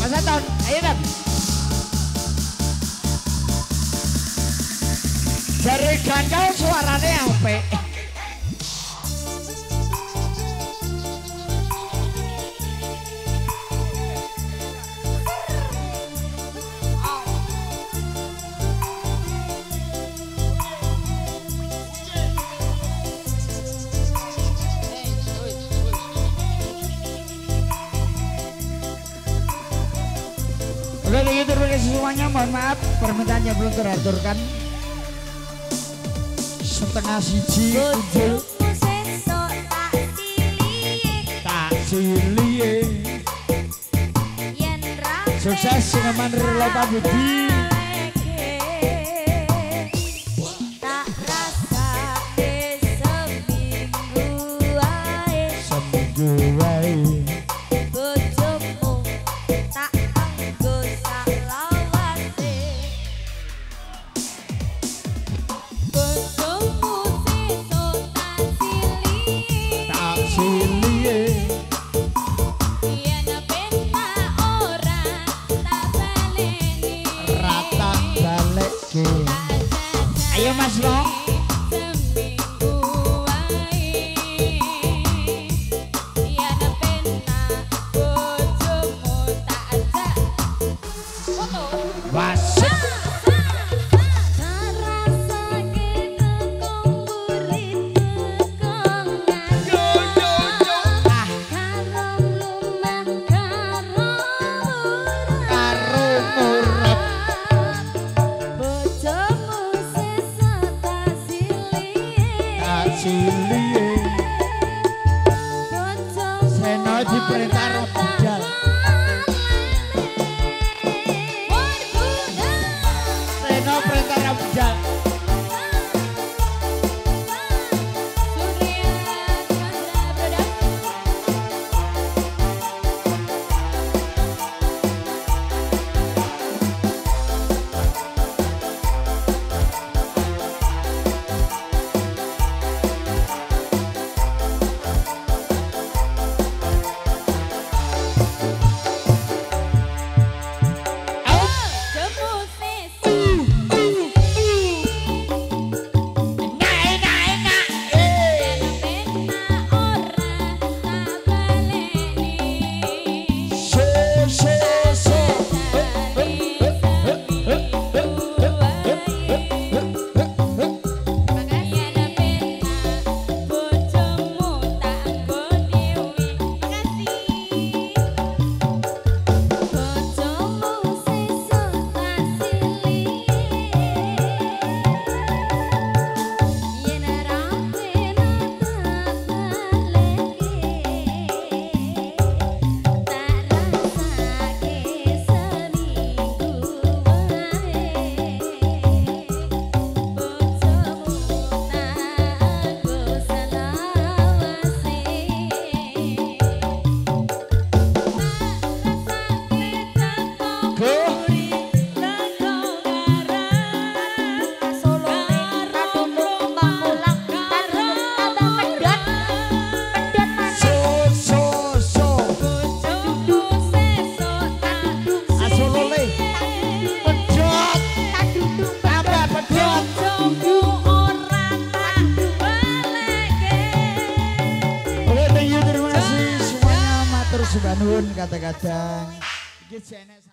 Mas Anton, ayo dan. Jari Begitu terima kasih semuanya. Mohon maaf, permintaannya belum teraturkan. Setengah siji unjul tak silie. Sukses sinaman Lopa Budi. Ayo Mas Long. sulie Senoji perintah roto. Subanun kata-kata. Iki jenek